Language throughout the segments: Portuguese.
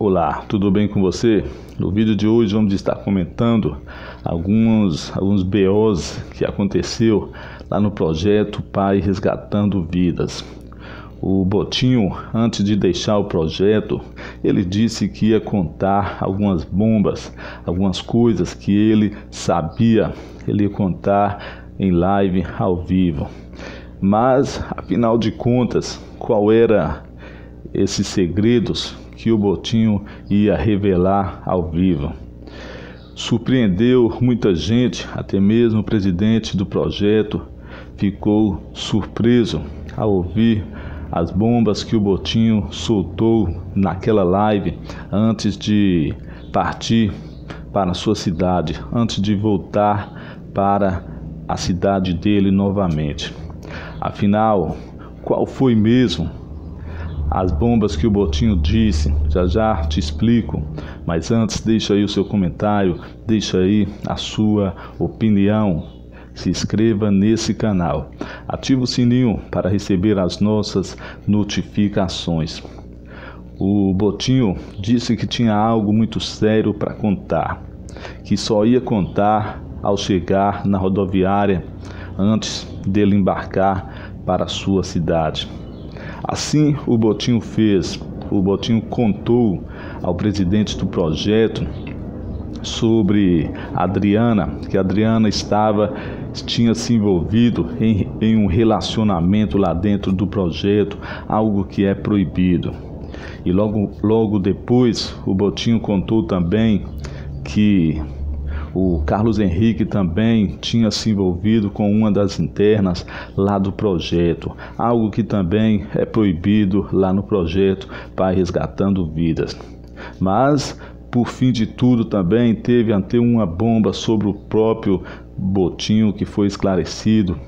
Olá, tudo bem com você? No vídeo de hoje vamos estar comentando alguns, alguns BOs que aconteceu lá no projeto Pai Resgatando Vidas. O Botinho, antes de deixar o projeto, ele disse que ia contar algumas bombas, algumas coisas que ele sabia, ele ia contar em live ao vivo. Mas, afinal de contas, qual era esses segredos que o Botinho ia revelar ao vivo. Surpreendeu muita gente, até mesmo o presidente do projeto ficou surpreso ao ouvir as bombas que o Botinho soltou naquela live antes de partir para sua cidade, antes de voltar para a cidade dele novamente. Afinal, qual foi mesmo as bombas que o Botinho disse, já já te explico, mas antes deixa aí o seu comentário, deixa aí a sua opinião. Se inscreva nesse canal. Ative o sininho para receber as nossas notificações. O Botinho disse que tinha algo muito sério para contar, que só ia contar ao chegar na rodoviária antes dele embarcar para sua cidade. Assim o Botinho fez. O Botinho contou ao presidente do projeto sobre Adriana, que Adriana estava tinha se envolvido em, em um relacionamento lá dentro do projeto, algo que é proibido. E logo, logo depois o Botinho contou também que o Carlos Henrique também tinha se envolvido com uma das internas lá do projeto, algo que também é proibido lá no projeto Pai Resgatando Vidas. Mas, por fim de tudo, também teve até uma bomba sobre o próprio Botinho que foi esclarecido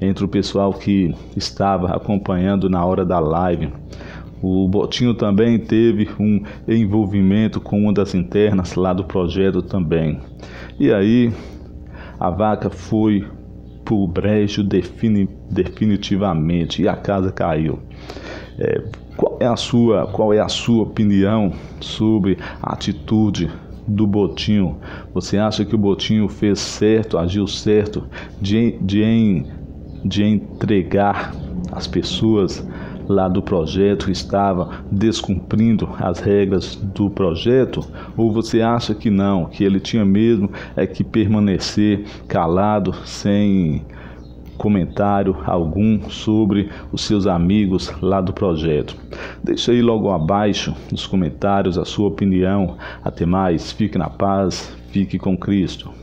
entre o pessoal que estava acompanhando na hora da live. O Botinho também teve um envolvimento com uma das internas lá do projeto também. E aí a vaca foi pro brejo defini definitivamente e a casa caiu. É, qual é a sua qual é a sua opinião sobre a atitude do Botinho? Você acha que o Botinho fez certo, agiu certo de, de, de entregar as pessoas lá do projeto estava descumprindo as regras do projeto? Ou você acha que não, que ele tinha mesmo é que permanecer calado, sem comentário algum sobre os seus amigos lá do projeto? Deixa aí logo abaixo nos comentários a sua opinião. Até mais, fique na paz, fique com Cristo.